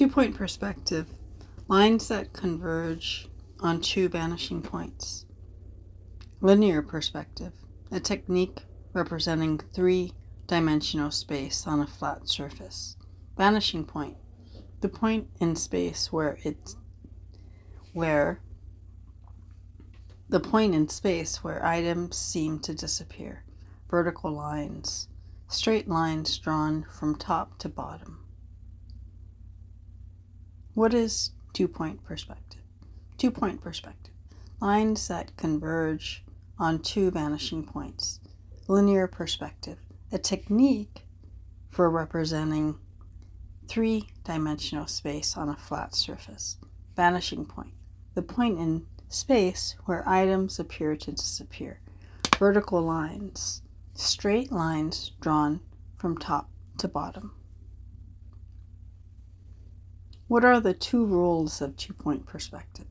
Two point perspective lines that converge on two vanishing points. Linear perspective a technique representing three dimensional space on a flat surface. Vanishing point the point in space where it where the point in space where items seem to disappear. Vertical lines, straight lines drawn from top to bottom. What is two point perspective? Two point perspective. Lines that converge on two vanishing points. Linear perspective. A technique for representing three dimensional space on a flat surface. Vanishing point. The point in space where items appear to disappear. Vertical lines. Straight lines drawn from top to bottom. What are the two rules of two point perspective?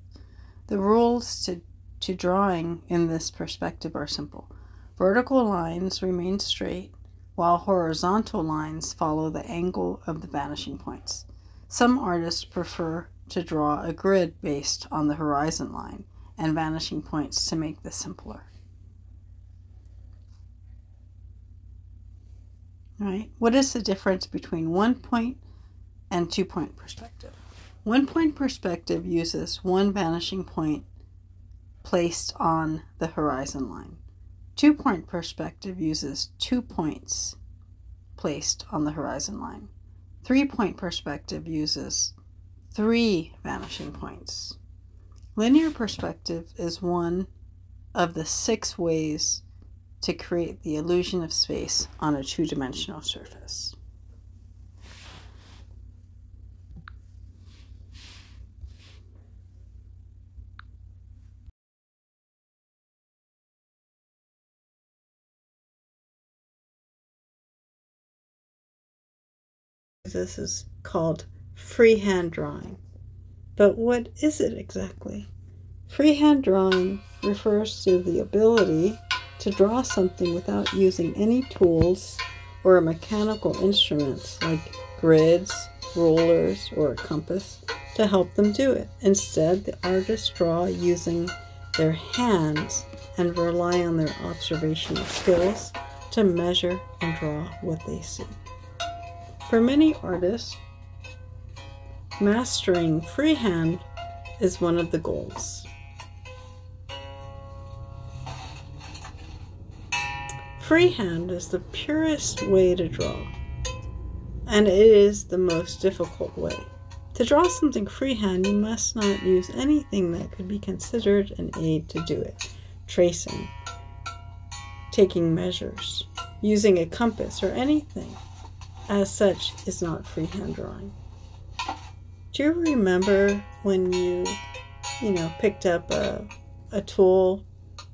The rules to, to drawing in this perspective are simple. Vertical lines remain straight, while horizontal lines follow the angle of the vanishing points. Some artists prefer to draw a grid based on the horizon line and vanishing points to make this simpler. Right, what is the difference between one point and two point perspective. One point perspective uses one vanishing point placed on the horizon line. Two point perspective uses two points placed on the horizon line. Three point perspective uses three vanishing points. Linear perspective is one of the six ways to create the illusion of space on a two dimensional surface. This is called freehand drawing. But what is it exactly? Freehand drawing refers to the ability to draw something without using any tools or mechanical instruments like grids, rulers, or a compass to help them do it. Instead, the artists draw using their hands and rely on their observational skills to measure and draw what they see. For many artists, mastering freehand is one of the goals. Freehand is the purest way to draw, and it is the most difficult way. To draw something freehand, you must not use anything that could be considered an aid to do it. Tracing, taking measures, using a compass, or anything as such is not freehand drawing. Do you remember when you, you know, picked up a, a tool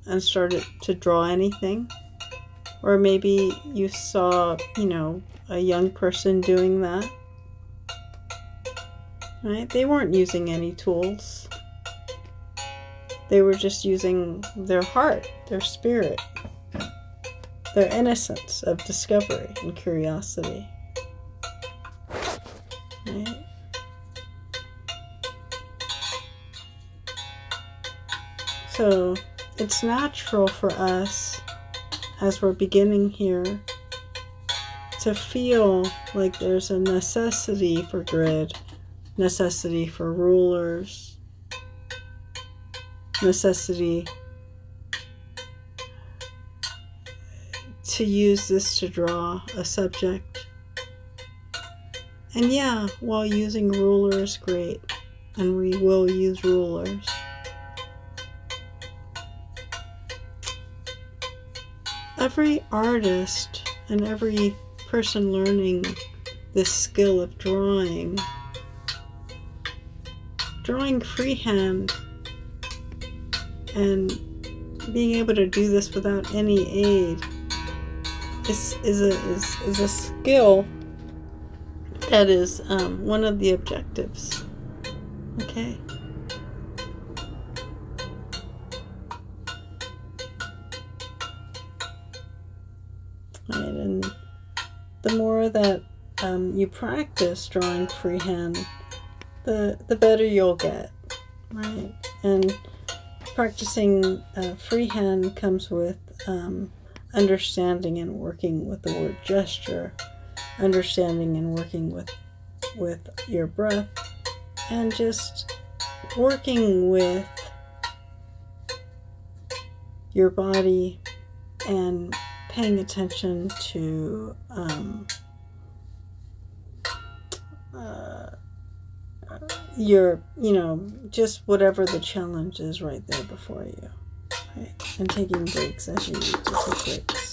and started to draw anything? Or maybe you saw, you know, a young person doing that. Right? They weren't using any tools. They were just using their heart, their spirit, their innocence of discovery and curiosity. So it's natural for us as we're beginning here to feel like there's a necessity for grid, necessity for rulers, necessity to use this to draw a subject. And yeah, while using rulers, great, and we will use rulers. Every artist and every person learning this skill of drawing, drawing freehand and being able to do this without any aid is, is, a, is, is a skill that is um, one of the objectives. Okay. Right, and the more that um, you practice drawing freehand, the the better you'll get, right? And practicing uh, freehand comes with um, understanding and working with the word gesture, understanding and working with with your breath, and just working with your body and paying attention to um, uh, your, you know, just whatever the challenge is right there before you. Right? And taking breaks as you need to take breaks.